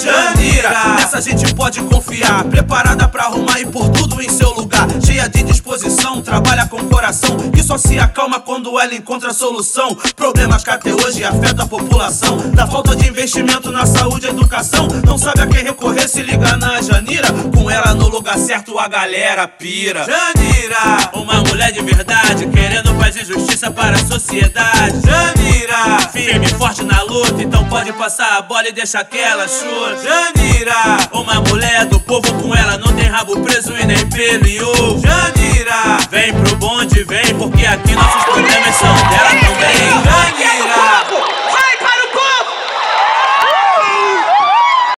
Janira, nessa gente pode confiar. Preparada pra arrumar e por tudo em seu lugar. Cheia de disposição, trabalha com coração. Que só se acalma quando ela encontra solução. Problemas que até hoje afetam a população. Da falta de investimento na saúde e educação. Não sabe a quem recorrer, se liga na Janira. Com ela no lugar certo, a galera pira. Janira, uma mulher de verdade, querendo paz e justiça para a sociedade forte na luta, então pode passar a bola e deixar que ela chute. Janira, uma mulher do povo com ela não tem rabo preso e nem pelo e ovo. Janira, vem pro bonde, vem, porque aqui nossos problemas são dela também.